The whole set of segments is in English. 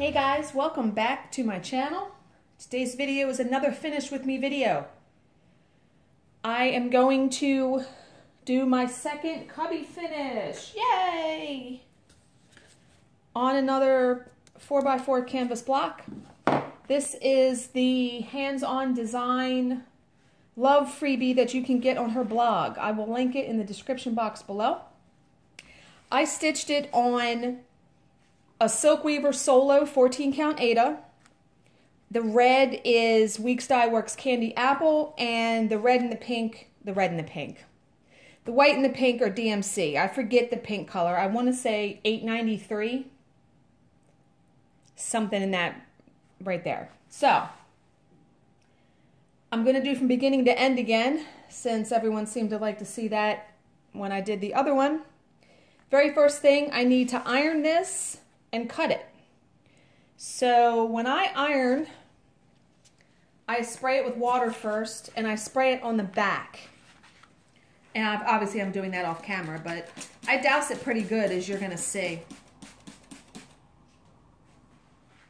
Hey guys, welcome back to my channel. Today's video is another Finish With Me video. I am going to do my second cubby finish. Yay! On another 4x4 canvas block. This is the Hands On Design love freebie that you can get on her blog. I will link it in the description box below. I stitched it on a Silk Weaver Solo 14 count Aida. The red is Weeks Dye Works Candy Apple, and the red and the pink, the red and the pink. The white and the pink are DMC. I forget the pink color. I want to say 893. Something in that right there. So, I'm going to do from beginning to end again, since everyone seemed to like to see that when I did the other one. Very first thing, I need to iron this and cut it. So when I iron, I spray it with water first and I spray it on the back. And I've, obviously I'm doing that off camera, but I douse it pretty good as you're to see.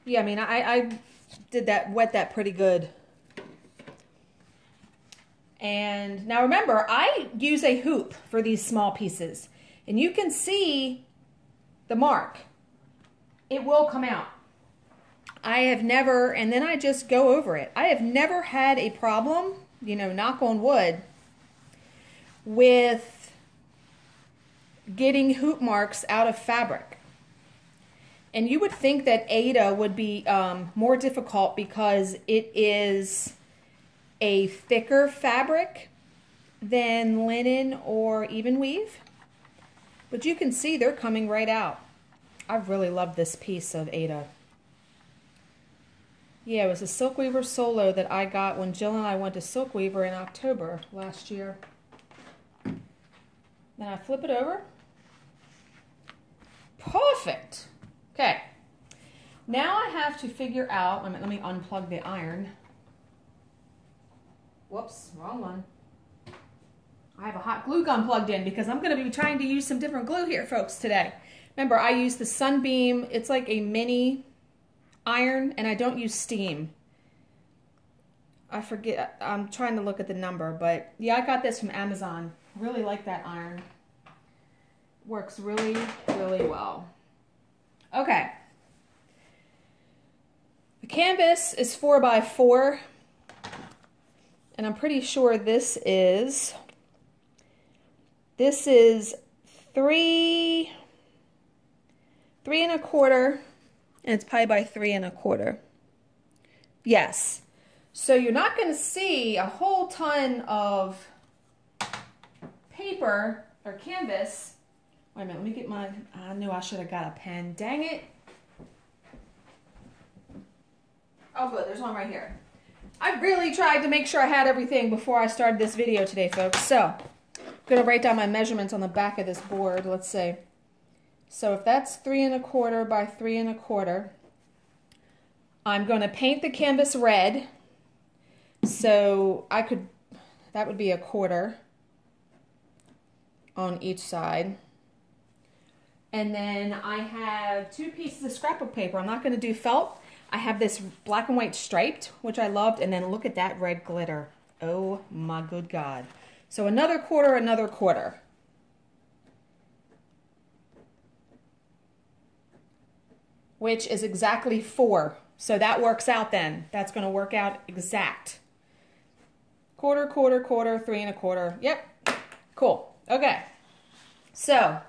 Yeah, I mean, I, I did that, wet that pretty good. And now remember, I use a hoop for these small pieces. And you can see the mark it will come out. I have never, and then I just go over it. I have never had a problem, you know, knock on wood, with getting hoop marks out of fabric. And you would think that Aida would be um, more difficult because it is a thicker fabric than linen or even weave. But you can see they're coming right out. I really love this piece of Aida. Yeah, it was a Silk Weaver Solo that I got when Jill and I went to Silk Weaver in October last year. Then I flip it over. Perfect. Okay. Now I have to figure out, let me unplug the iron. Whoops, wrong one. I have a hot glue gun plugged in because I'm going to be trying to use some different glue here, folks, today. Remember, I use the Sunbeam. It's like a mini iron, and I don't use steam. I forget. I'm trying to look at the number, but yeah, I got this from Amazon. Really like that iron. Works really, really well. Okay. The canvas is 4 by 4 and I'm pretty sure this is, this is 3 three and a quarter, and it's pi by three and a quarter. Yes. So you're not going to see a whole ton of paper or canvas. Wait a minute, let me get my, I knew I should have got a pen. Dang it. Oh good, there's one right here. I really tried to make sure I had everything before I started this video today, folks. So, I'm going to write down my measurements on the back of this board. Let's see. So if that's three and a quarter by three and a quarter, I'm going to paint the canvas red. So I could, that would be a quarter on each side. And then I have two pieces of scrapbook paper. I'm not going to do felt. I have this black and white striped, which I loved. And then look at that red glitter. Oh my good God. So another quarter, another quarter. Which is exactly 4. So that works out then. That's going to work out exact. Quarter, quarter, quarter, 3 and a quarter. Yep. Cool. Okay. So,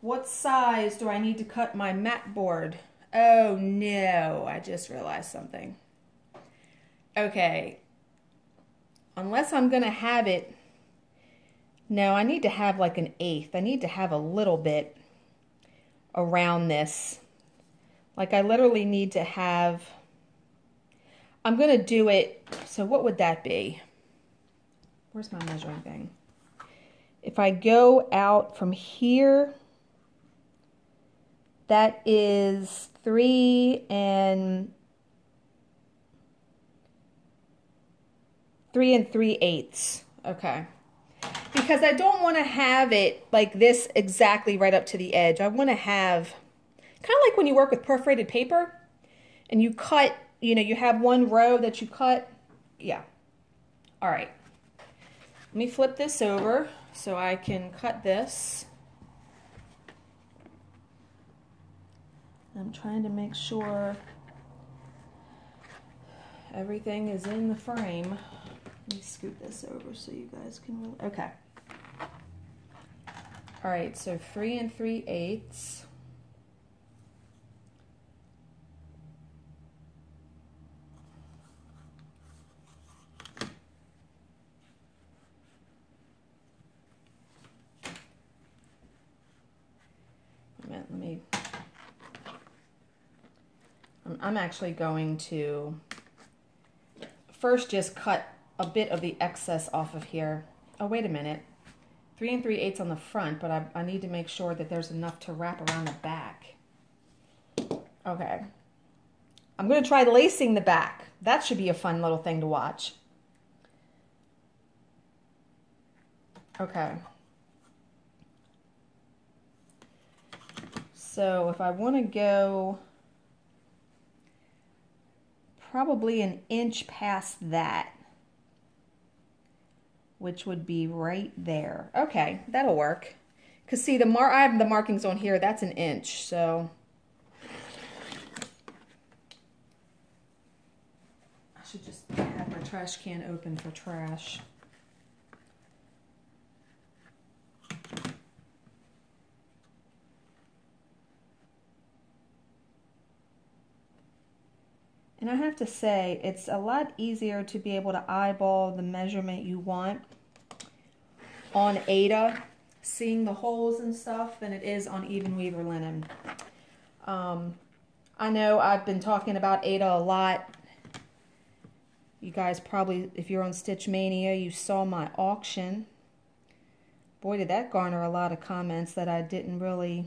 what size do I need to cut my mat board? Oh no, I just realized something. Okay. Unless I'm going to have it, no, I need to have like an eighth. I need to have a little bit around this. Like I literally need to have, I'm going to do it, so what would that be? Where's my measuring thing? If I go out from here, that is three and three and three eighths. Okay because I don't want to have it like this exactly right up to the edge. I want to have Kind of like when you work with perforated paper and you cut, you know, you have one row that you cut. Yeah. All right. Let me flip this over so I can cut this. I'm trying to make sure everything is in the frame. Let me scoot this over so you guys can really, okay. All right, so three and three eighths. Let me, I'm actually going to first just cut a bit of the excess off of here. Oh, wait a minute. Three and three eighths on the front, but I, I need to make sure that there's enough to wrap around the back. Okay. I'm going to try lacing the back. That should be a fun little thing to watch. Okay. So if I want to go probably an inch past that, which would be right there. Okay, that'll work. Because see, the mar I have the markings on here, that's an inch, so... I should just have my trash can open for trash. And I have to say, it's a lot easier to be able to eyeball the measurement you want on Aida, seeing the holes and stuff, than it is on Even Weaver linen. Um, I know I've been talking about Aida a lot. You guys probably, if you're on Stitch Mania, you saw my auction. Boy, did that garner a lot of comments that I didn't really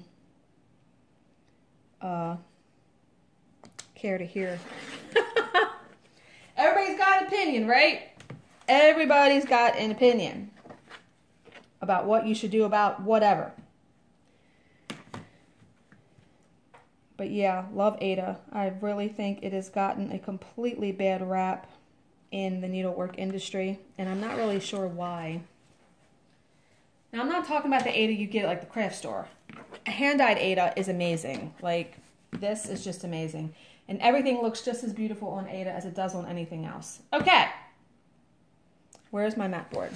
uh, care to hear. Opinion, right? Everybody's got an opinion about what you should do about whatever. But yeah, love Aida. I really think it has gotten a completely bad rap in the needlework industry, and I'm not really sure why. Now, I'm not talking about the Aida you get at like the craft store. A Hand-dyed Aida is amazing. Like, this is just amazing. And everything looks just as beautiful on Aida as it does on anything else. Okay. Where's my mat board?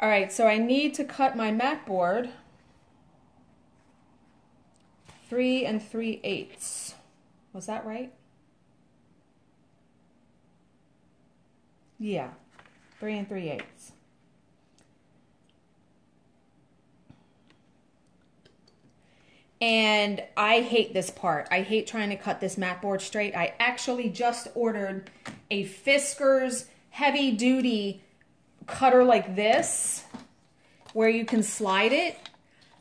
All right, so I need to cut my mat board three and three eighths. Was that right? Yeah, three and three eighths. And I hate this part. I hate trying to cut this mat board straight. I actually just ordered a Fiskars heavy duty cutter like this where you can slide it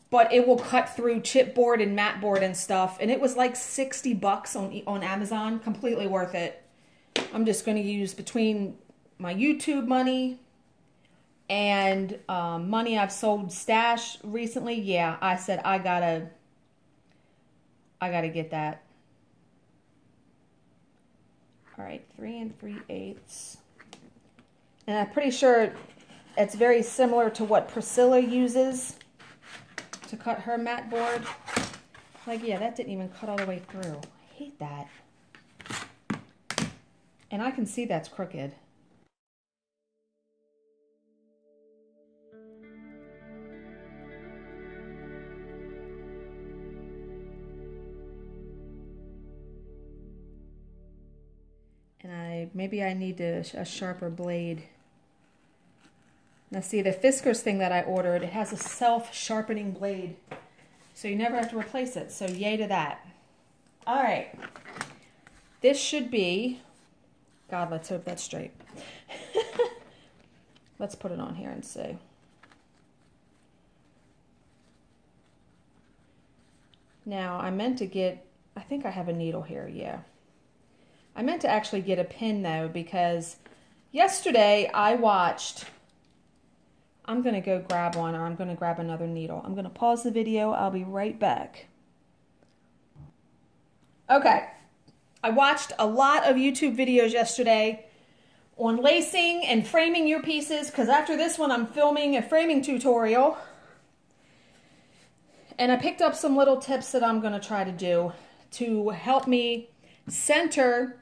but it will cut through chipboard and mat board and stuff and it was like 60 bucks on on Amazon completely worth it I'm just going to use between my YouTube money and um, money I've sold stash recently yeah I said I gotta I got to get that. All right, three and three eighths. And I'm pretty sure it's very similar to what Priscilla uses to cut her mat board. Like, yeah, that didn't even cut all the way through. I hate that. And I can see that's crooked. I maybe I need a, a sharper blade. Now see the Fiskars thing that I ordered, it has a self-sharpening blade. So you never have to replace it. So yay to that. All right. This should be, God, let's hope that's straight. let's put it on here and see. Now, I meant to get, I think I have a needle here, yeah. I meant to actually get a pin though because yesterday I watched, I'm going to go grab one or I'm going to grab another needle. I'm going to pause the video. I'll be right back. Okay. I watched a lot of YouTube videos yesterday on lacing and framing your pieces because after this one I'm filming a framing tutorial. And I picked up some little tips that I'm going to try to do to help me center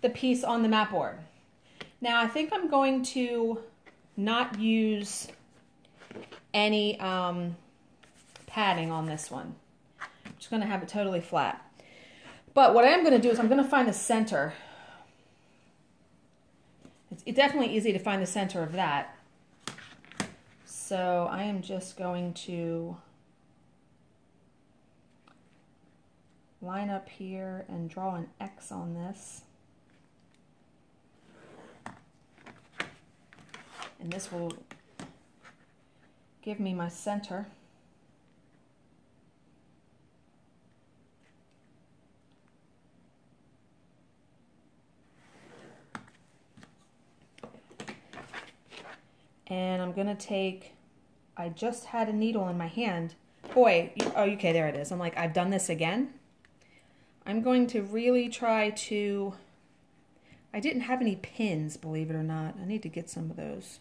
the piece on the mat board. Now I think I'm going to not use any um, padding on this one. I'm just going to have it totally flat. But what I am going to do is I'm going to find the center. It's, it's definitely easy to find the center of that. So I am just going to line up here and draw an X on this. And this will give me my center. And I'm going to take, I just had a needle in my hand. Boy, oh, okay, there it is. I'm like, I've done this again. I'm going to really try to, I didn't have any pins, believe it or not. I need to get some of those.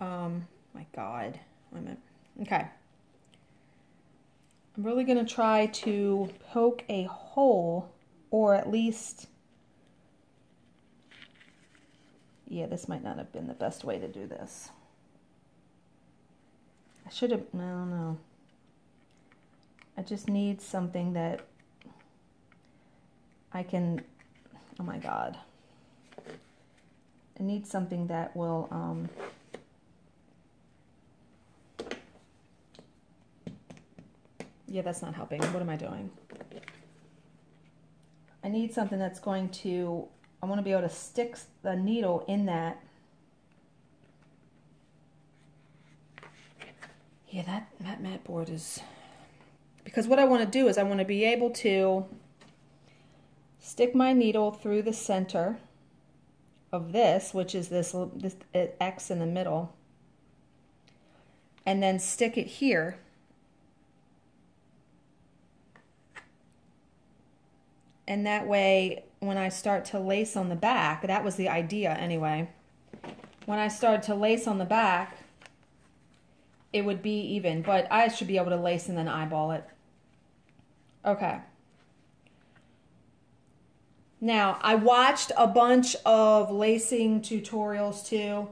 Um, my God. Wait a minute. Okay. I'm really going to try to poke a hole or at least yeah, this might not have been the best way to do this. I should have, no, no. I just need something that I can, oh my God. I need something that will, um, yeah, that's not helping. What am I doing? I need something that's going to I want to be able to stick the needle in that. Yeah, that, that mat board is... Because what I want to do is I want to be able to stick my needle through the center of this, which is this, this X in the middle, and then stick it here. And that way when I start to lace on the back, that was the idea anyway. When I started to lace on the back, it would be even, but I should be able to lace and then eyeball it. Okay. Now, I watched a bunch of lacing tutorials too.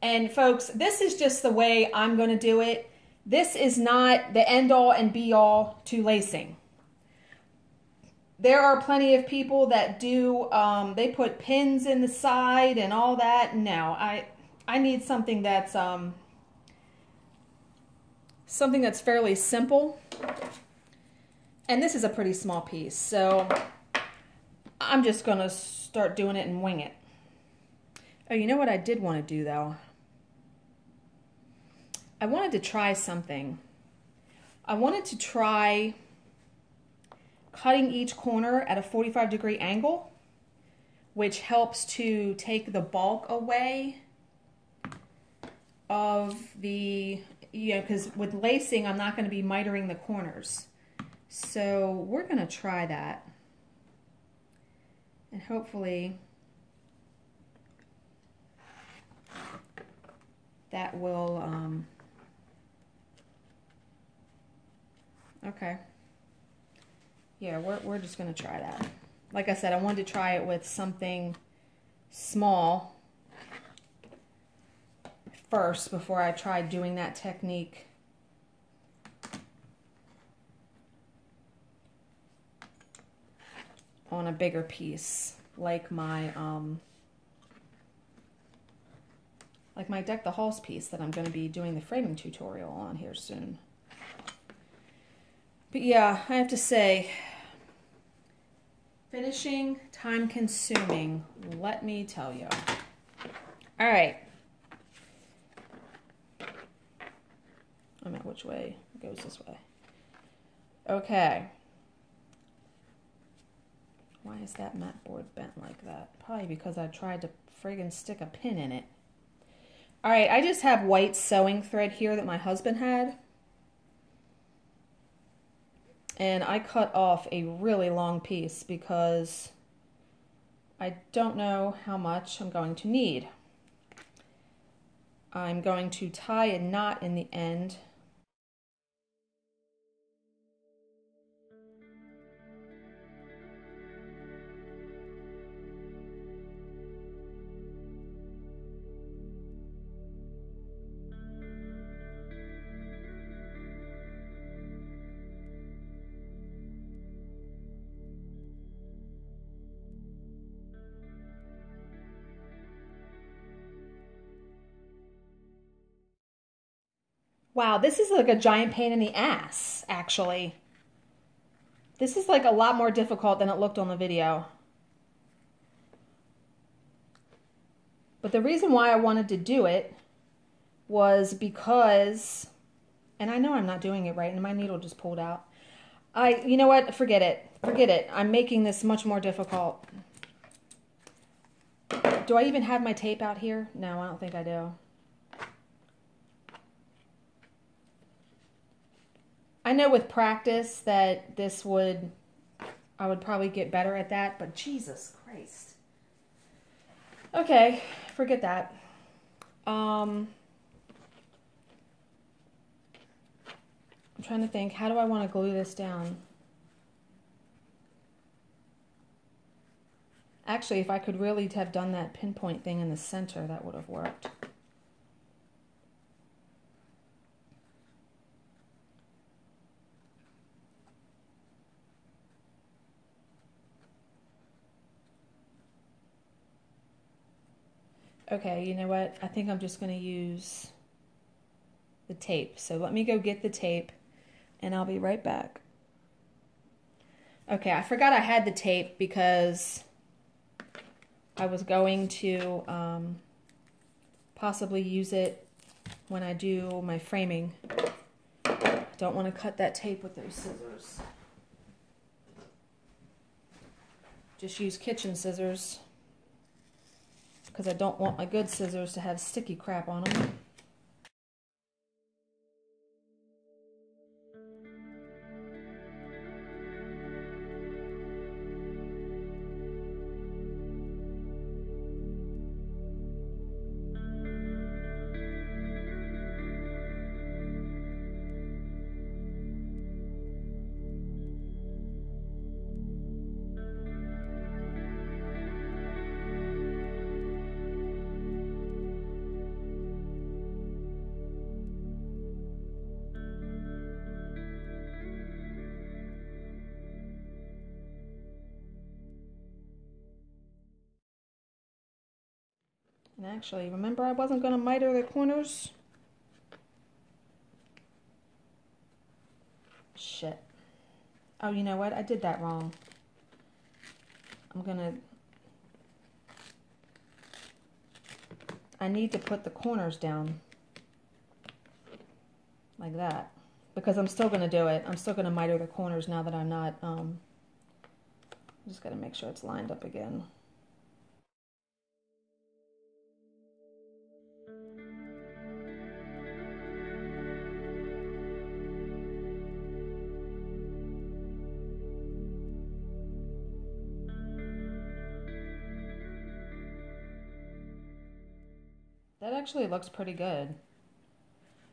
And folks, this is just the way I'm going to do it. This is not the end all and be all to lacing. There are plenty of people that do, um, they put pins in the side and all that. No, I, I need something that's, um, something that's fairly simple. And this is a pretty small piece, so I'm just going to start doing it and wing it. Oh, you know what I did want to do, though? I wanted to try something. I wanted to try cutting each corner at a 45 degree angle, which helps to take the bulk away of the, you know, because with lacing, I'm not going to be mitering the corners. So we're going to try that. And hopefully that will, um, okay yeah, we're, we're just going to try that. Like I said, I wanted to try it with something small first before I tried doing that technique. On a bigger piece like my um like my deck the halls piece that I'm going to be doing the framing tutorial on here soon. But yeah, I have to say Finishing, time consuming, let me tell you. All right. I'm at which way? It goes this way. Okay. Why is that mat board bent like that? Probably because I tried to friggin' stick a pin in it. All right, I just have white sewing thread here that my husband had. And I cut off a really long piece because I don't know how much I'm going to need. I'm going to tie a knot in the end Wow, this is like a giant pain in the ass, actually. This is like a lot more difficult than it looked on the video. But the reason why I wanted to do it was because, and I know I'm not doing it right, and my needle just pulled out. I, you know what, forget it, forget it. I'm making this much more difficult. Do I even have my tape out here? No, I don't think I do. I know with practice that this would, I would probably get better at that, but Jesus Christ. Okay, forget that. Um, I'm trying to think, how do I want to glue this down? Actually, if I could really have done that pinpoint thing in the center, that would have worked. Okay, you know what? I think I'm just going to use the tape. So let me go get the tape and I'll be right back. Okay, I forgot I had the tape because I was going to um, possibly use it when I do my framing. Don't want to cut that tape with those scissors. Just use kitchen scissors because I don't want my good scissors to have sticky crap on them. And actually, remember I wasn't going to miter the corners? Shit. Oh, you know what? I did that wrong. I'm going to... I need to put the corners down. Like that. Because I'm still going to do it. I'm still going to miter the corners now that I'm not... Um, just got to make sure it's lined up again. Actually looks pretty good.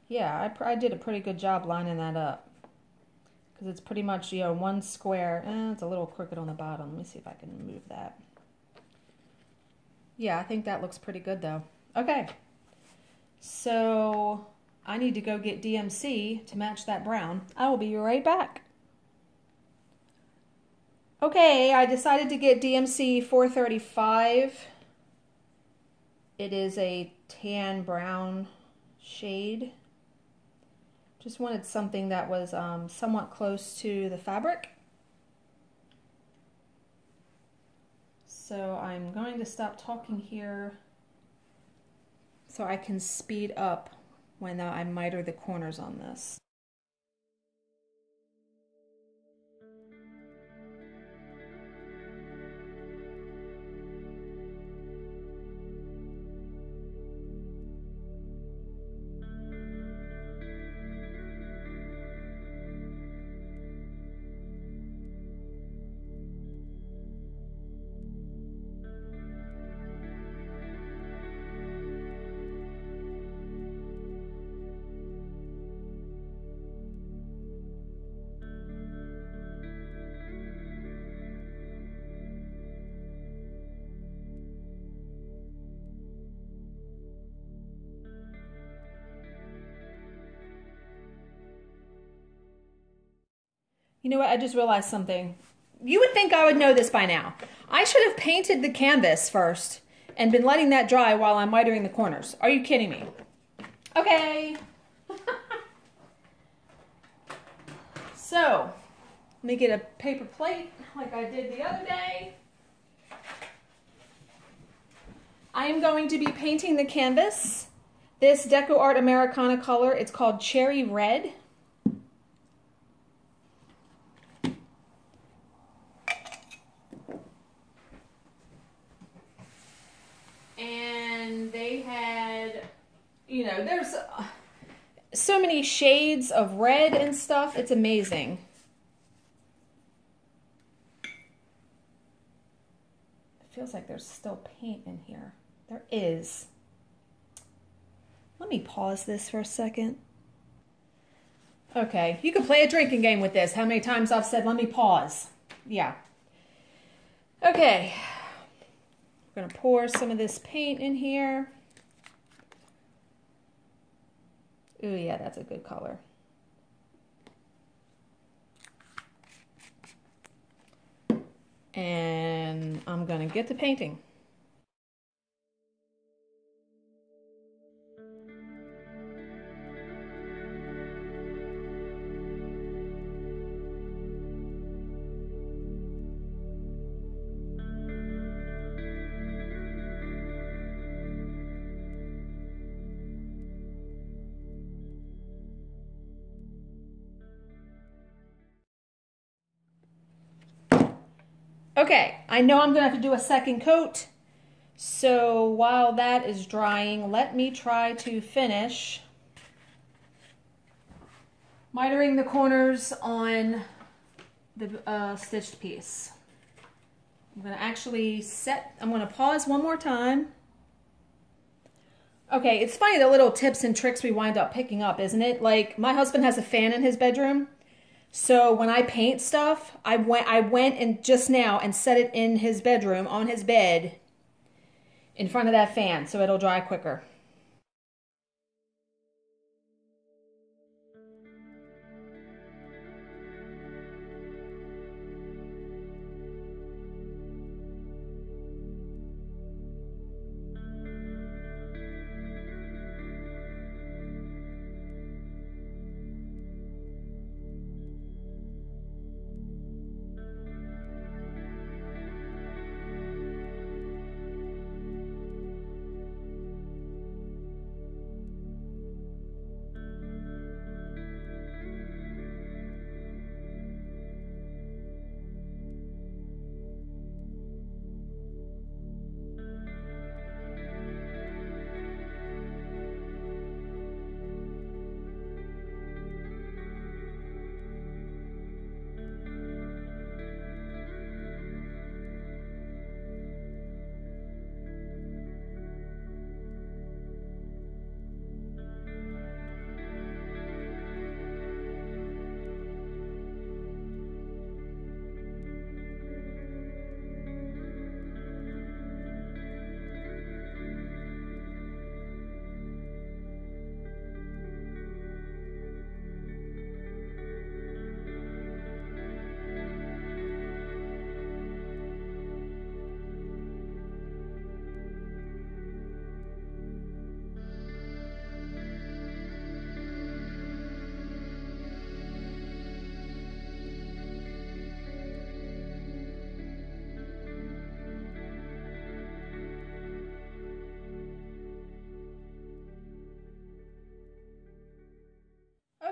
Yeah, I, I did a pretty good job lining that up. Because it's pretty much, you know, one square. Eh, it's a little crooked on the bottom. Let me see if I can move that. Yeah, I think that looks pretty good though. Okay. So I need to go get DMC to match that brown. I will be right back. Okay, I decided to get DMC 435. It is a tan brown shade. Just wanted something that was um, somewhat close to the fabric. So I'm going to stop talking here so I can speed up when I miter the corners on this. You know what? I just realized something. You would think I would know this by now. I should have painted the canvas first and been letting that dry while I'm mitering the corners. Are you kidding me? Okay. so, let me get a paper plate like I did the other day. I am going to be painting the canvas. This DecoArt Americana color, it's called Cherry Red. They had, you know, there's so many shades of red and stuff. It's amazing. It feels like there's still paint in here. There is. Let me pause this for a second. Okay, you can play a drinking game with this. How many times I've said, let me pause. Yeah. Okay. We're going to pour some of this paint in here. Ooh, yeah, that's a good color. and I'm going to get to painting. Okay, I know I'm going to have to do a second coat. So while that is drying, let me try to finish mitering the corners on the uh, stitched piece. I'm going to actually set, I'm going to pause one more time. Okay, it's funny the little tips and tricks we wind up picking up, isn't it? Like, my husband has a fan in his bedroom. So when I paint stuff, I went I went and just now and set it in his bedroom on his bed in front of that fan so it'll dry quicker.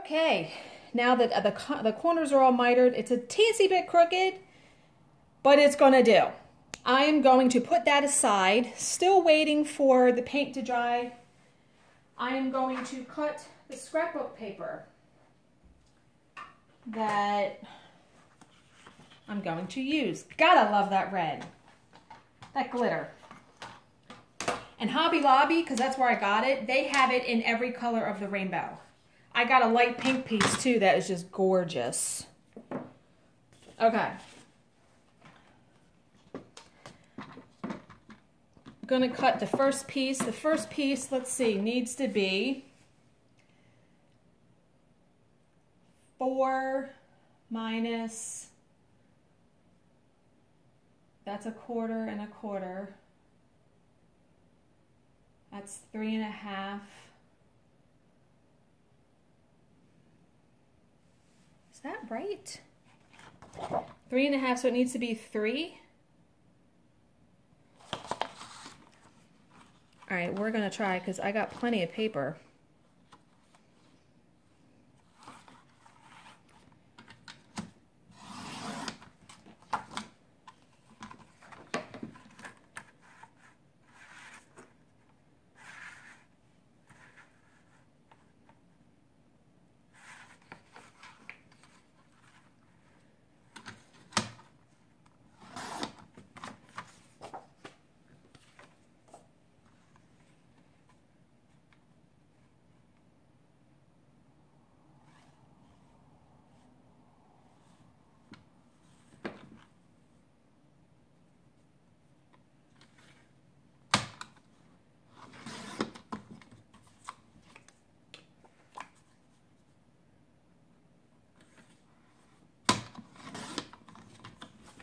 Okay, now that uh, the, the corners are all mitered, it's a teensy bit crooked, but it's gonna do. I am going to put that aside, still waiting for the paint to dry. I am going to cut the scrapbook paper that I'm going to use. Gotta love that red, that glitter. And Hobby Lobby, because that's where I got it, they have it in every color of the rainbow. I got a light pink piece too that is just gorgeous. Okay. To cut the first piece. The first piece, let's see, needs to be four minus, that's a quarter and a quarter. That's three and a half. Is that right? Three and a half, so it needs to be three. All right, we're gonna try because I got plenty of paper.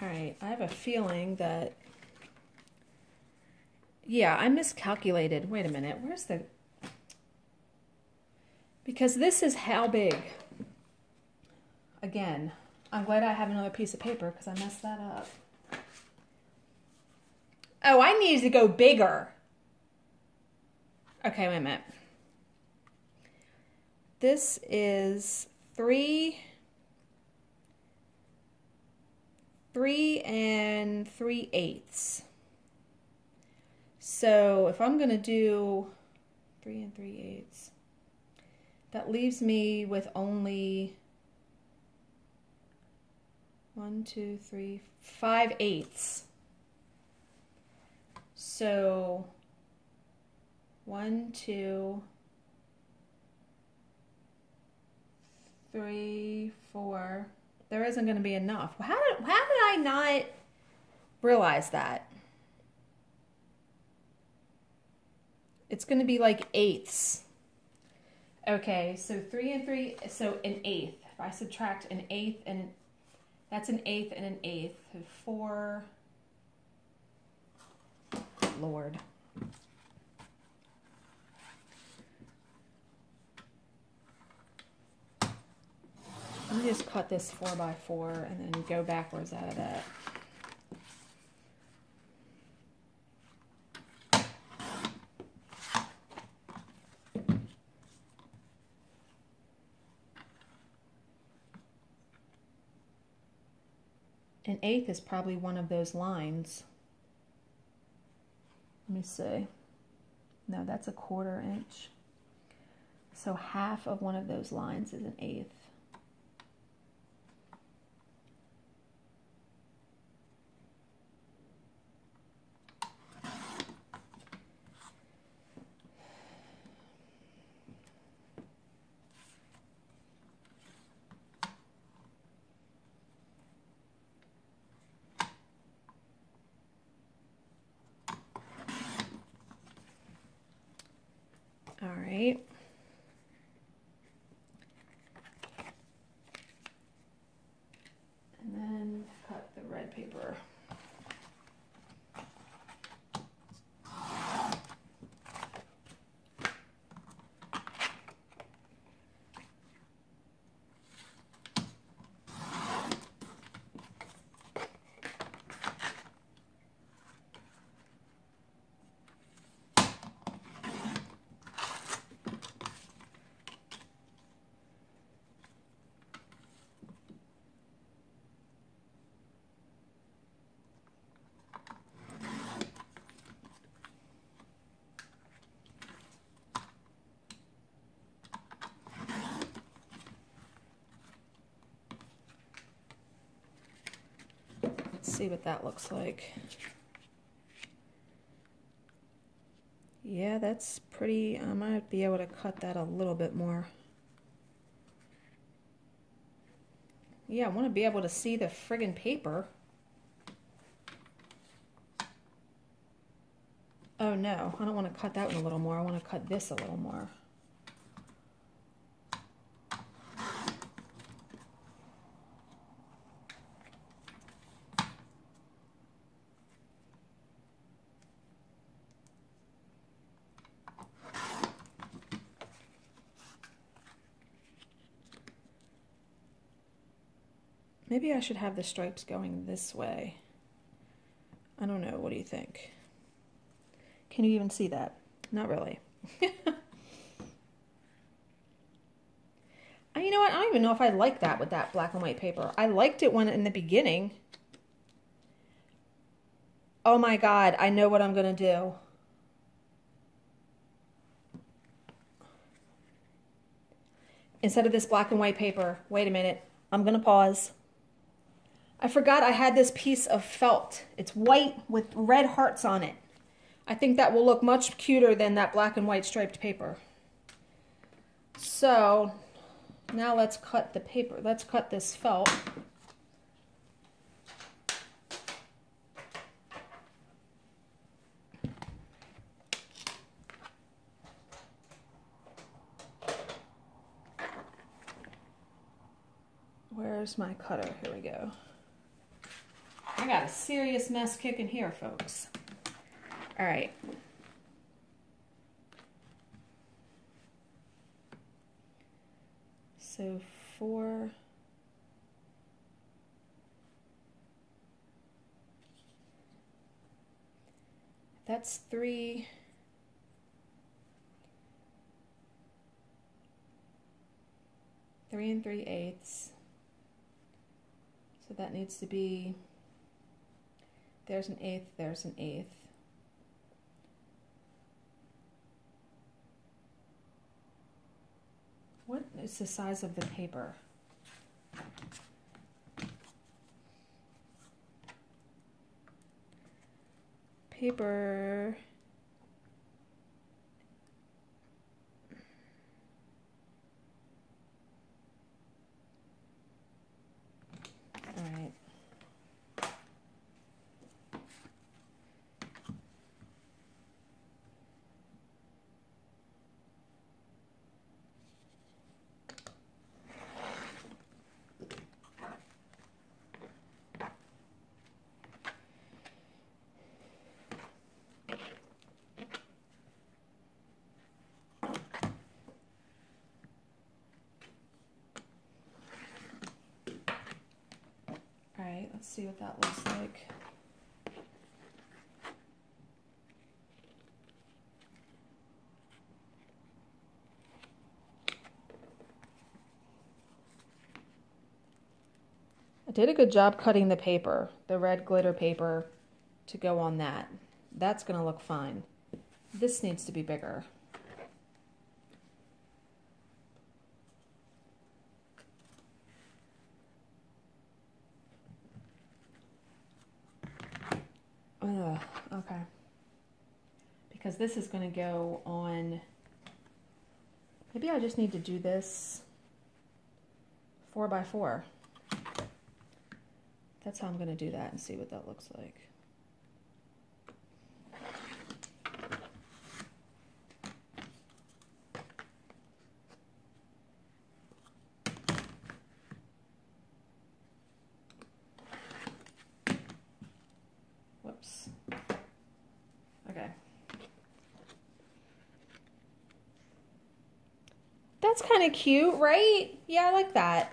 All right, I have a feeling that, yeah, I miscalculated. Wait a minute, where's the, because this is how big. Again, I'm glad I have another piece of paper because I messed that up. Oh, I needed to go bigger. Okay, wait a minute. This is three three and three eighths. So if I'm going to do three and three eighths, that leaves me with only one, two, three, five eighths. So one, two, three, four, there isn't going to be enough. How did, how did I not realize that? It's going to be like eighths. Okay, so three and three, so an eighth. If I subtract an eighth and that's an eighth and an eighth. Four, Lord. Let me just cut this four by four and then go backwards out of that. An eighth is probably one of those lines. Let me see. No, that's a quarter inch. So half of one of those lines is an eighth. All right. And then cut the red paper. Let's see what that looks like. Yeah, that's pretty, I might be able to cut that a little bit more. Yeah, I want to be able to see the friggin' paper. Oh no, I don't want to cut that one a little more. I want to cut this a little more. Maybe I should have the stripes going this way. I don't know. What do you think? Can you even see that? Not really. you know what? I don't even know if I like that with that black and white paper. I liked it when in the beginning. Oh my God, I know what I'm going to do. Instead of this black and white paper, wait a minute, I'm going to pause. I forgot I had this piece of felt. It's white with red hearts on it. I think that will look much cuter than that black and white striped paper. So now let's cut the paper. Let's cut this felt. Where's my cutter? Here we go. I got a serious mess kicking here, folks. All right. So four. That's three. Three and three eighths. So that needs to be there's an eighth, there's an eighth. What is the size of the paper? Paper right, let's see what that looks like. I did a good job cutting the paper, the red glitter paper to go on that. That's going to look fine. This needs to be bigger. Ugh, okay. Because this is going to go on, maybe I just need to do this four by four. That's how I'm going to do that and see what that looks like. That's kind of cute, right? Yeah, I like that.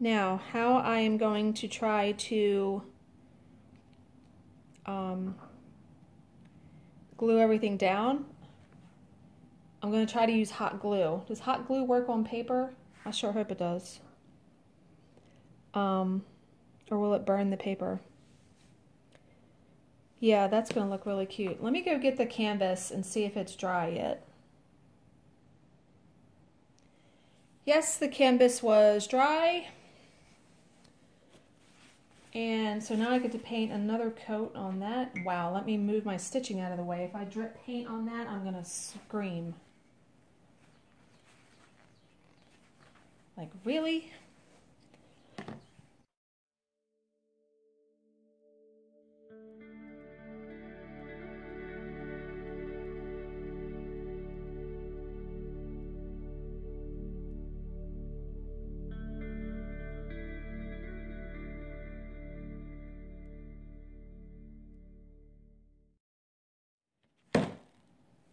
Now, how I am going to try to um, glue everything down, I'm going to try to use hot glue. Does hot glue work on paper? I sure hope it does. Um, or will it burn the paper? Yeah, that's going to look really cute. Let me go get the canvas and see if it's dry yet. Yes, the canvas was dry. And so now I get to paint another coat on that. Wow, let me move my stitching out of the way. If I drip paint on that, I'm going to scream. Like, really?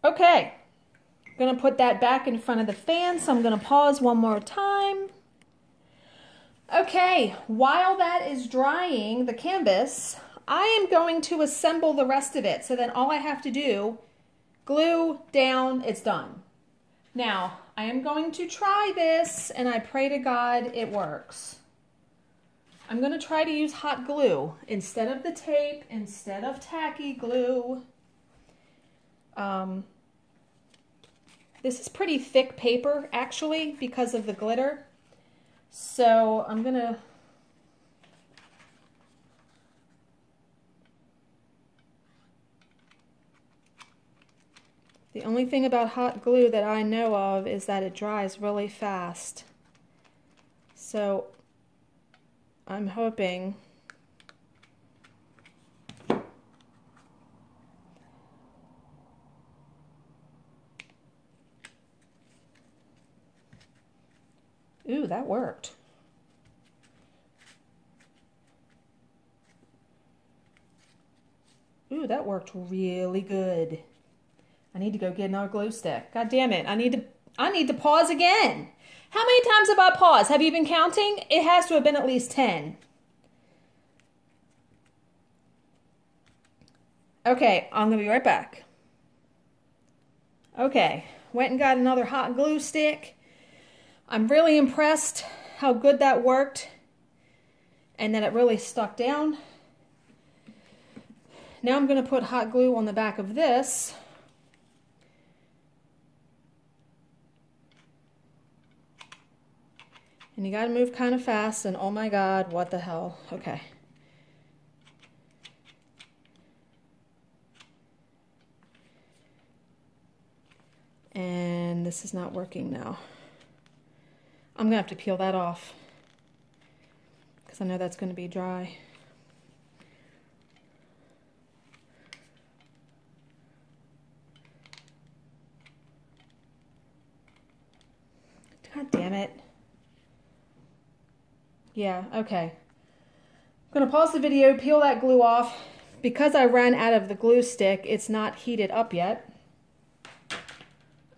Okay, I'm gonna put that back in front of the fan, so I'm gonna pause one more time. Okay, while that is drying, the canvas, I am going to assemble the rest of it. So then all I have to do, glue down, it's done. Now, I am going to try this and I pray to God it works. I'm going to try to use hot glue instead of the tape, instead of tacky glue. Um, this is pretty thick paper actually because of the glitter. So I'm going to The only thing about hot glue that I know of is that it dries really fast. So I'm hoping Ooh, that worked. Ooh, that worked really good. I need to go get another glue stick. God damn it. I need to I need to pause again. How many times have I paused? Have you been counting? It has to have been at least 10. Okay, I'm going to be right back. Okay, went and got another hot glue stick. I'm really impressed how good that worked and that it really stuck down. Now I'm going to put hot glue on the back of this. And you gotta move kind of fast and oh my God, what the hell? Okay. And this is not working now. I'm gonna have to peel that off because I know that's gonna be dry. God damn it. Yeah, okay. I'm going to pause the video, peel that glue off. Because I ran out of the glue stick, it's not heated up yet.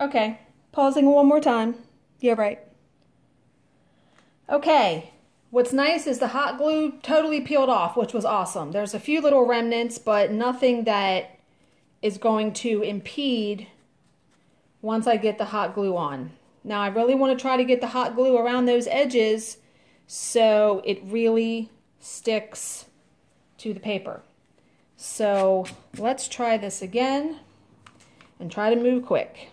Okay, pausing one more time. Yeah, right. Okay, what's nice is the hot glue totally peeled off, which was awesome. There's a few little remnants, but nothing that is going to impede once I get the hot glue on. Now, I really want to try to get the hot glue around those edges so it really sticks to the paper. So let's try this again and try to move quick.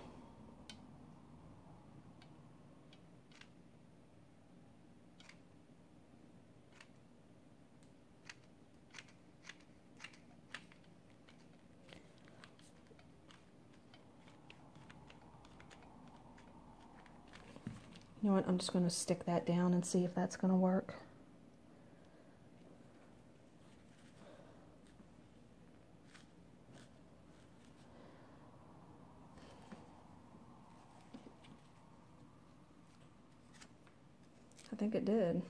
What, I'm just going to stick that down and see if that's going to work. I think it did.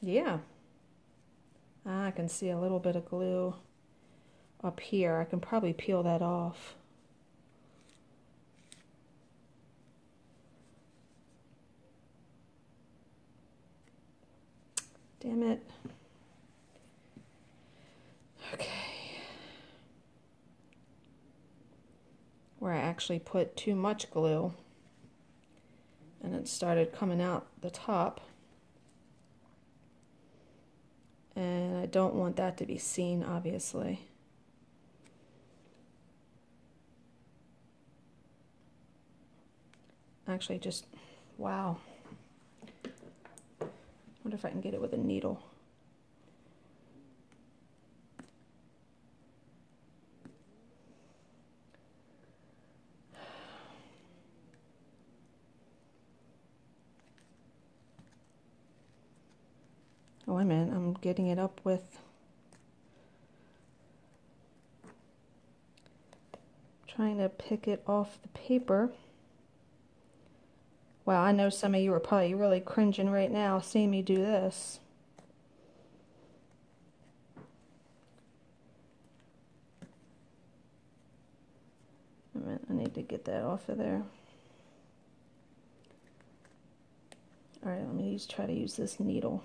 Yeah. I can see a little bit of glue up here. I can probably peel that off. Damn it. Okay. Where I actually put too much glue and it started coming out the top. And I don't want that to be seen, obviously. Actually, just, wow wonder if I can get it with a needle. Oh, a minute, I'm getting it up with trying to pick it off the paper. Wow, I know some of you are probably really cringing right now seeing me do this. I need to get that off of there. Alright, let me use, try to use this needle.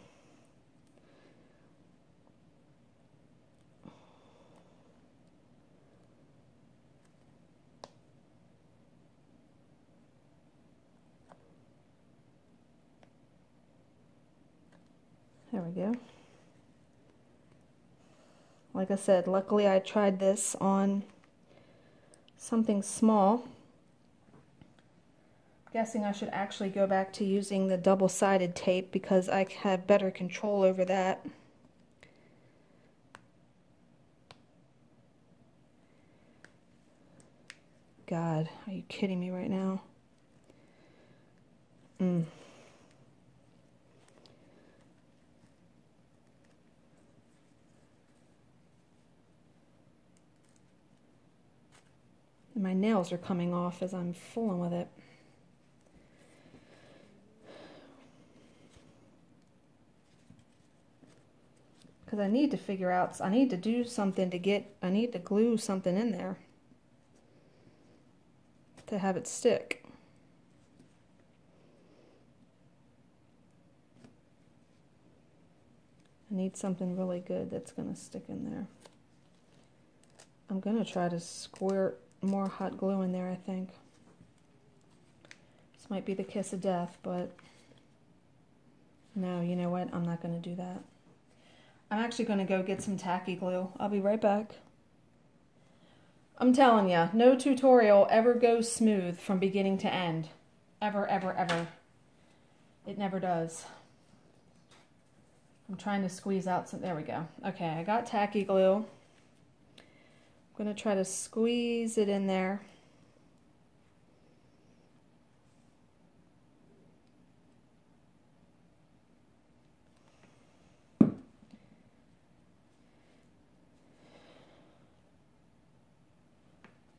Like I said, luckily I tried this on something small. guessing I should actually go back to using the double-sided tape because I have better control over that. God, are you kidding me right now? Mm. My nails are coming off as I'm fooling with it. Because I need to figure out, I need to do something to get, I need to glue something in there to have it stick. I need something really good that's going to stick in there. I'm going to try to squirt more hot glue in there, I think. This might be the kiss of death, but no, you know what? I'm not going to do that. I'm actually going to go get some tacky glue. I'll be right back. I'm telling you, no tutorial ever goes smooth from beginning to end. Ever, ever, ever. It never does. I'm trying to squeeze out some, there we go. Okay, I got tacky glue going to try to squeeze it in there.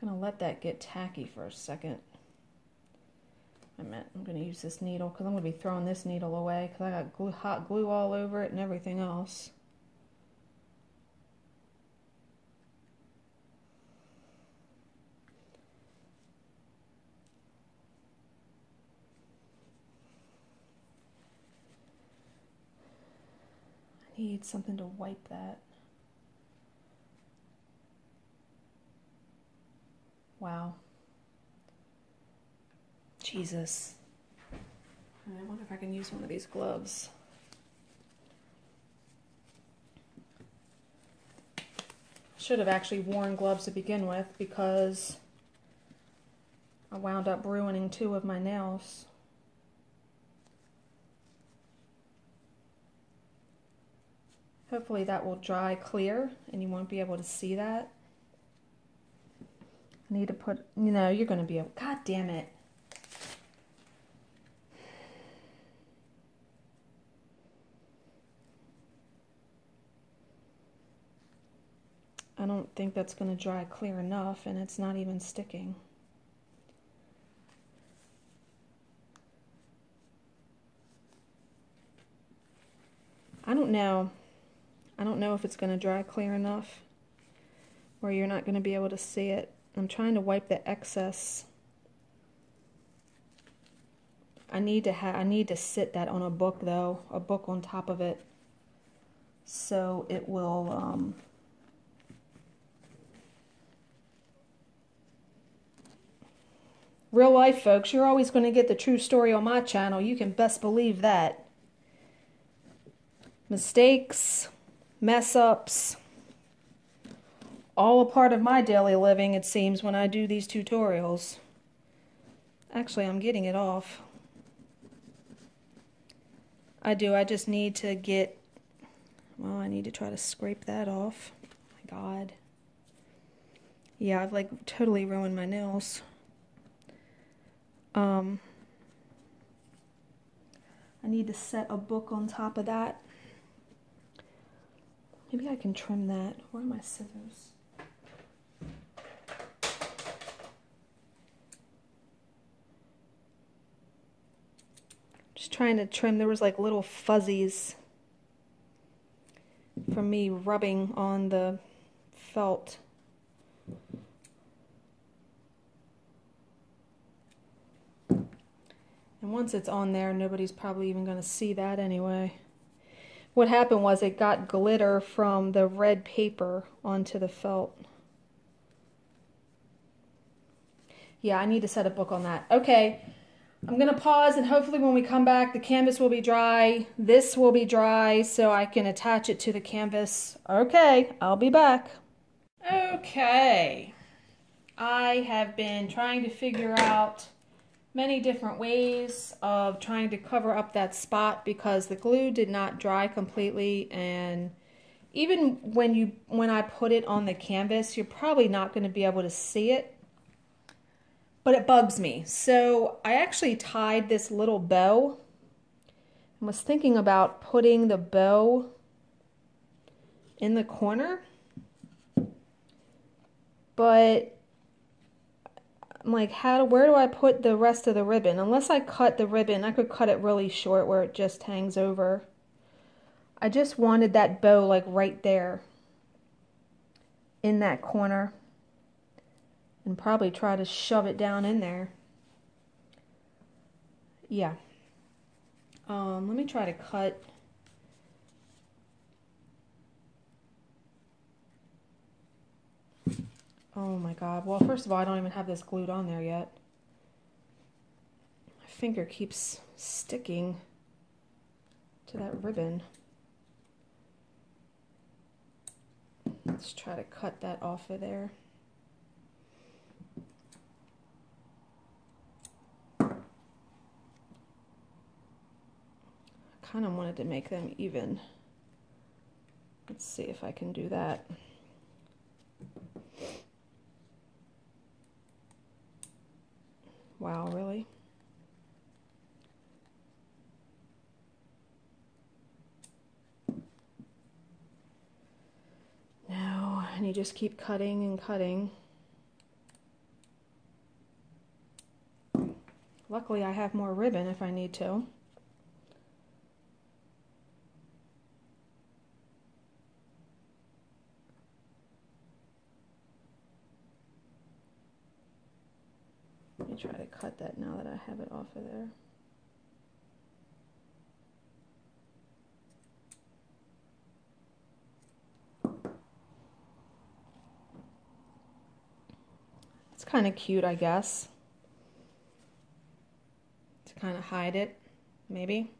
going to let that get tacky for a second. I meant I'm going to use this needle because I'm going to be throwing this needle away because I got glue, hot glue all over it and everything else. Need something to wipe that. Wow. Jesus. I wonder if I can use one of these gloves. Should have actually worn gloves to begin with because I wound up ruining two of my nails. Hopefully that will dry clear and you won't be able to see that. I need to put, you know, you're going to be able, God damn it. I don't think that's going to dry clear enough and it's not even sticking. I don't know. I don't know if it's going to dry clear enough where you're not going to be able to see it. I'm trying to wipe the excess. I need to have I need to sit that on a book though, a book on top of it. So it will um, Real life folks, you're always going to get the true story on my channel. You can best believe that. Mistakes, mess ups, all a part of my daily living, it seems, when I do these tutorials. Actually, I'm getting it off. I do, I just need to get, well, I need to try to scrape that off. my God. Yeah, I've like totally ruined my nails. Um, I need to set a book on top of that. Maybe I can trim that. Where are my scissors? Just trying to trim. There was like little fuzzies from me rubbing on the felt. And once it's on there, nobody's probably even going to see that anyway. What happened was it got glitter from the red paper onto the felt. Yeah, I need to set a book on that. Okay, I'm going to pause and hopefully when we come back, the canvas will be dry. This will be dry so I can attach it to the canvas. Okay, I'll be back. Okay, I have been trying to figure out many different ways of trying to cover up that spot because the glue did not dry completely. And even when you when I put it on the canvas you're probably not going to be able to see it but it bugs me. So I actually tied this little bow. I was thinking about putting the bow in the corner but I'm like, how, where do I put the rest of the ribbon? Unless I cut the ribbon, I could cut it really short where it just hangs over. I just wanted that bow like right there in that corner and probably try to shove it down in there. Yeah. Um, let me try to cut Oh my god. Well, first of all, I don't even have this glued on there yet. My finger keeps sticking to that ribbon. Let's try to cut that off of there. I kind of wanted to make them even. Let's see if I can do that. Wow, really? No, and you just keep cutting and cutting. Luckily, I have more ribbon if I need to. try to cut that now that I have it off of there. It's kind of cute, I guess. To kind of hide it, maybe.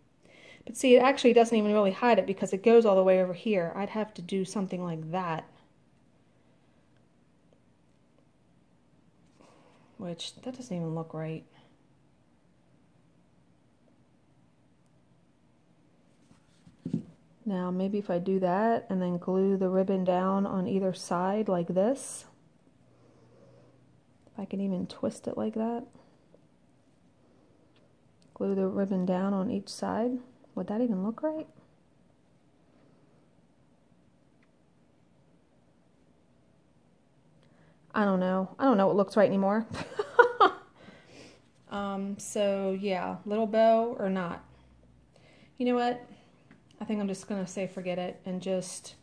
But see, it actually doesn't even really hide it because it goes all the way over here. I'd have to do something like that. Which that doesn't even look right. Now maybe if I do that and then glue the ribbon down on either side like this, if I can even twist it like that, glue the ribbon down on each side, would that even look right? I don't know. I don't know what looks right anymore. um, so yeah, little bow or not. You know what? I think I'm just going to say forget it and just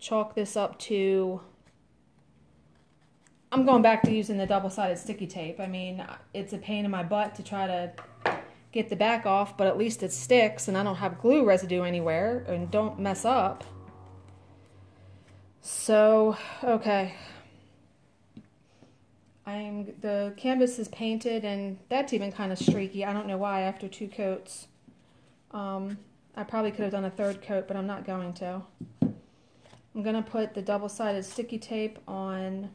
chalk this up to I'm going back to using the double-sided sticky tape. I mean, it's a pain in my butt to try to get the back off, but at least it sticks and I don't have glue residue anywhere and don't mess up. So, okay, I'm the canvas is painted and that's even kind of streaky. I don't know why after two coats. Um, I probably could have done a third coat, but I'm not going to. I'm going to put the double-sided sticky tape on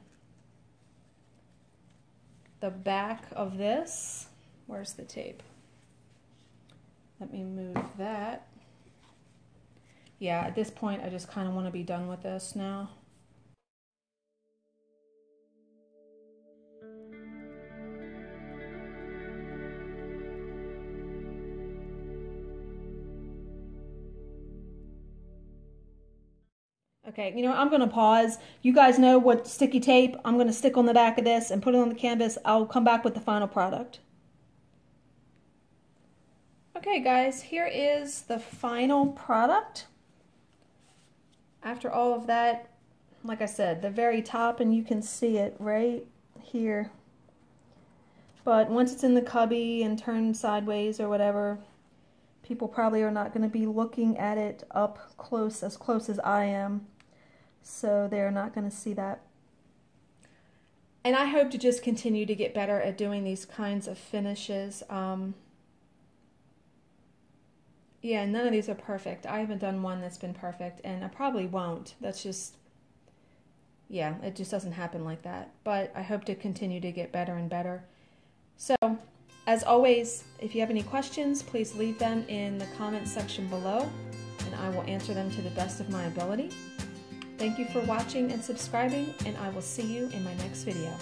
the back of this. Where's the tape? Let me move that. Yeah, at this point, I just kind of want to be done with this now. Okay, you know, I'm going to pause. You guys know what sticky tape I'm going to stick on the back of this and put it on the canvas. I'll come back with the final product. Okay, guys, here is the final product. After all of that, like I said, the very top, and you can see it right here. But once it's in the cubby and turned sideways or whatever, people probably are not going to be looking at it up close, as close as I am. So they're not going to see that. And I hope to just continue to get better at doing these kinds of finishes. Um, yeah, none of these are perfect. I haven't done one that's been perfect, and I probably won't. That's just, yeah, it just doesn't happen like that. But I hope to continue to get better and better. So, as always, if you have any questions, please leave them in the comments section below, and I will answer them to the best of my ability. Thank you for watching and subscribing, and I will see you in my next video.